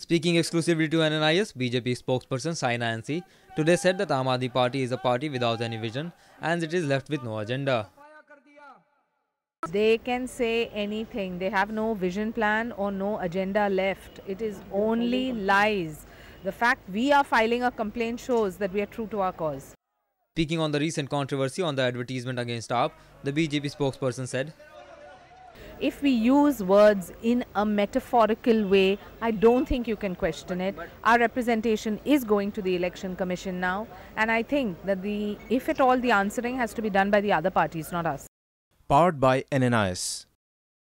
Speaking exclusively to NNIS, BJP spokesperson Shaina NC today said that Aam Aadmi Party is a party without any vision and it is left with no agenda. They can say anything. They have no vision plan or no agenda left. It is only lies. The fact we are filing a complaint shows that we are true to our cause. Speaking on the recent controversy on the advertisement against AAP, the BJP spokesperson said, If we use words in a metaphorical way, I don't think you can question it. Our representation is going to the election commission now, and I think that the, if at all, the answering has to be done by the other parties, not us. Powered by NNIS.